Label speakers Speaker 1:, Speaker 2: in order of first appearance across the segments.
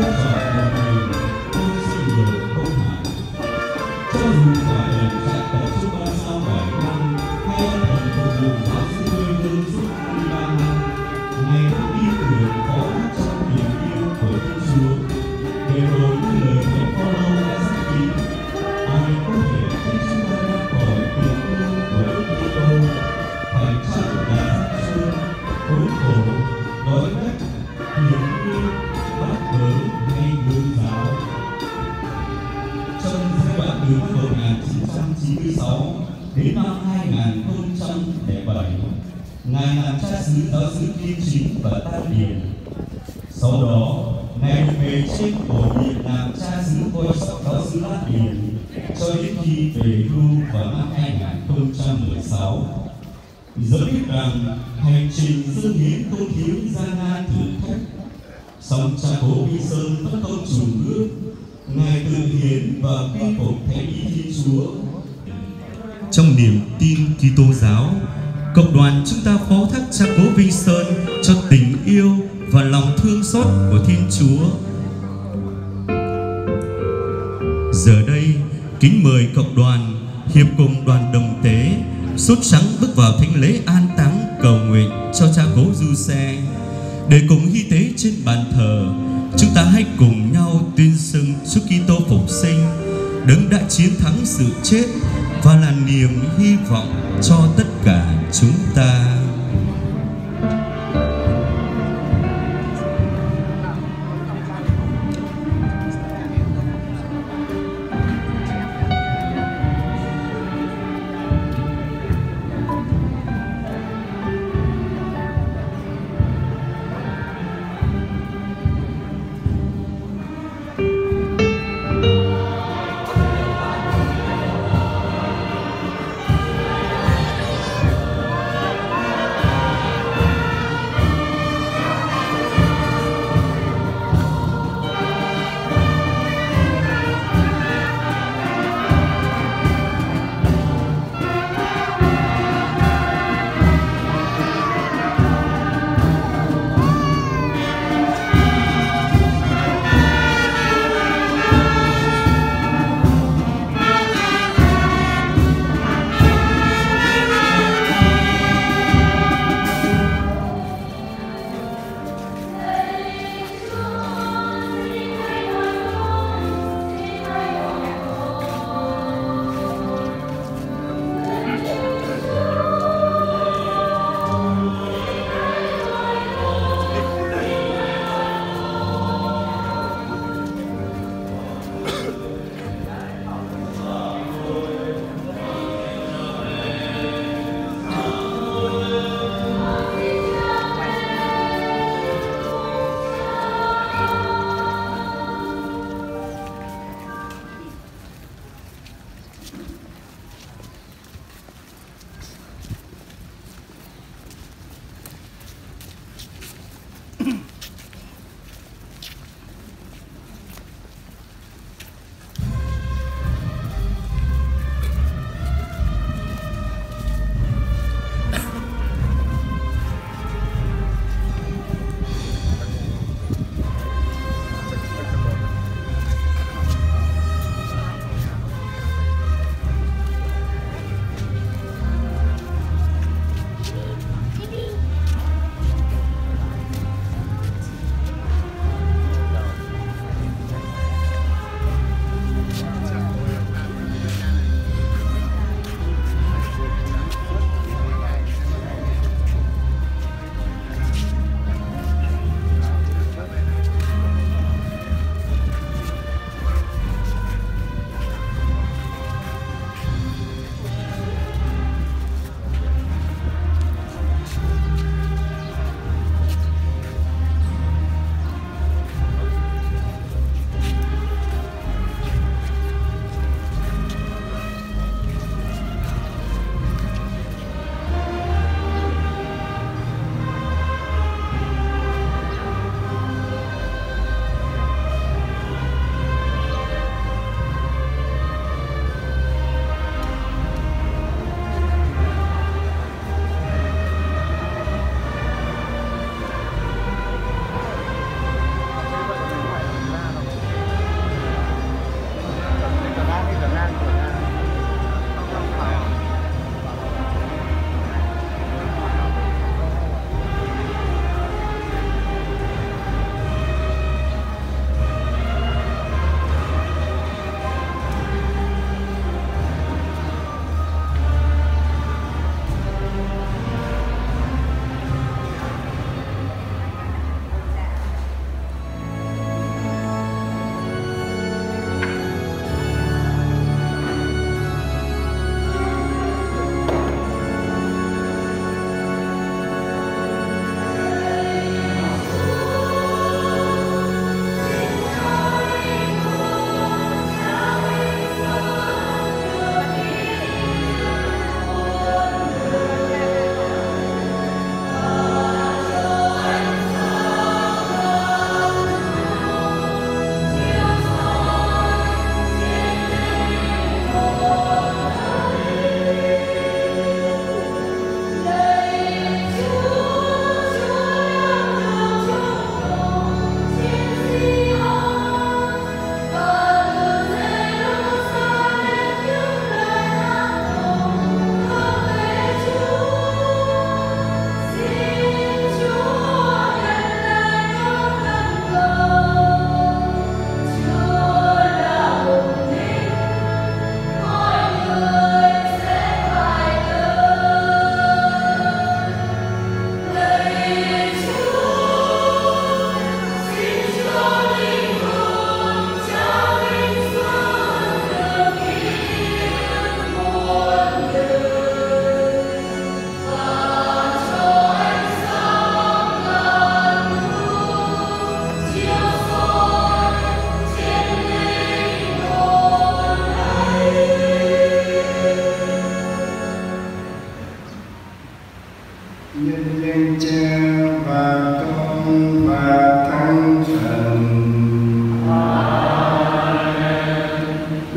Speaker 1: Thank you. Kim Chính và tan Điền. Sau đó, Ngài được về trên bổ nhiệm làm cha xứ coi sóc giáo xứ Lát Điền cho đến khi về hưu vào năm 2016. Dẫu biết rằng hành trình dân hiến không thiếu gian nan thử thách, song cha cố Vi Sơn vẫn không chủ bước, Ngài tự hiến và quy phục thánh ý Thiên Chúa.
Speaker 2: Trong niềm tin Kitô giáo, cộng đoàn chúng ta phó thác cha cố Vinh Sơn cho tình yêu và lòng thương xót của Thiên Chúa. Giờ đây, kính mời cộng đoàn hiệp cùng đoàn đồng tế sốt sắng bước vào thánh lễ an táng cầu nguyện cho cha cố du xe để cùng hy tế trên bàn thờ chúng ta hãy cùng nhau tuyên xưng Chúa Kitô phục sinh đấng đã chiến thắng sự chết và là niềm hy vọng cho tất cả chúng ta.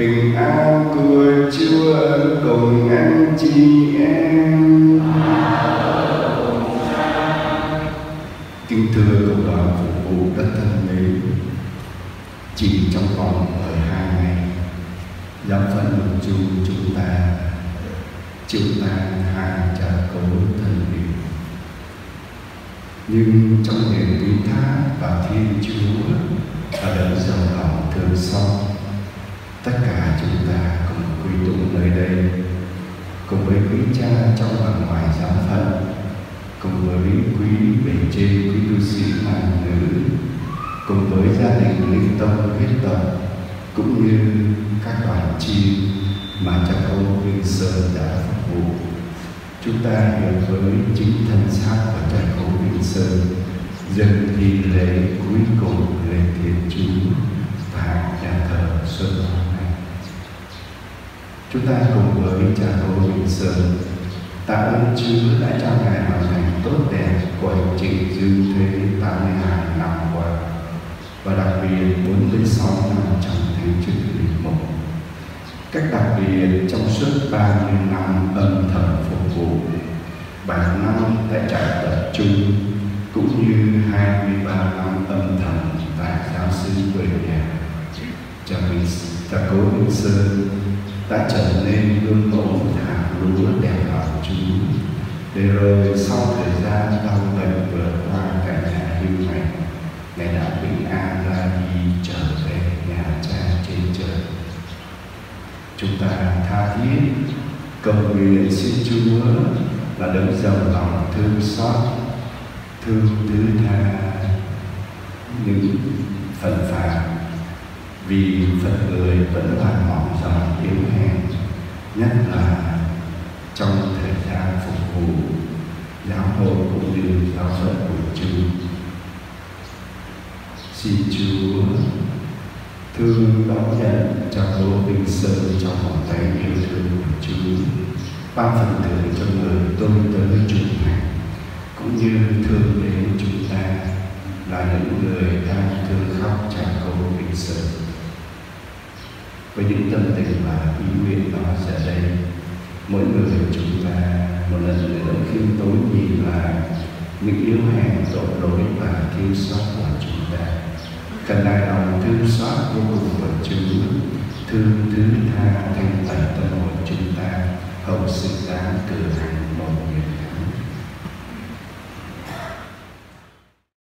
Speaker 3: Bình an của Chúa cùng anh chị em. Kính thưa cộng đoàn phục vụ đất thân mến, chỉ trong vòng 12 ngày, giáo phận mừng chung chúng ta chịu tan hài trả cố thần liệt nhưng trong niềm tin thác và thiên chúa và đấng giàu lòng thương xót tất cả chúng ta cùng quy tụ nơi đây, cùng với quý cha trong và ngoài giáo phận, cùng với quý bề trên quý tu sĩ nam nữ cùng với gia đình linh tông huyết tộc, cũng như các đoàn chi mà cha công Vinh Sơn đã phục vụ. Chúng ta hiểu với chính thân xác của cha công Vinh Sơn dâng thi lễ cuối cùng lên Thiên Chúa và nhà thờ Xuân Hoa. Chúng ta cùng với cha công Bình Sơn, tạ ơn Chúa đã cho Ngài hoàn thành tốt đẹp của hành trình dư thế 82 năm qua. Và đặc biệt 46 năm trong thánh chức linh mục. Cách đặc biệt trong suốt 30 năm âm thầm phục vụ 7 năm tại trại tập trung, cũng như 23 năm âm thầm tại giáo sư quê nhà. Cha mình cha cố Minh Sơn đã trở nên gương mẫu thả lúa đẹp lòng Chúa để rồi sau thời gian đau bệnh vượt qua cả nhà hưu này Ngài đã bình an ra đi trở về nhà cha trên trời. Chúng ta tha thiết, cầu nguyện xin Chúa là đấng giàu lòng thương xót, thương thứ tha. Những phần phạt vì phật người vẫn là mỏng dòng yếu hèn, nhất là trong thời gian phục vụ giáo hội cũng như giáo phận của Chúa xin Chúa thương đón nhận cho cô Vinh Sơn trong vòng tay yêu thương của Chúa, ban phần thưởng cho người tôn tới trung thành cũng như thương đến chúng ta, là những người đang thương khóc cha cô Vinh Sơn với những tâm tình và ý nguyện đó sẽ đây, mỗi người chúng ta một lần nữa khiêm tối nhìn là những yếu hèn tội lỗi và thiếu sót của chúng ta. Cần đại lòng thương xót vô cùng của Chúa thương thứ tha thanh tẩy tâm hồn chúng ta, hậu sự đáng cử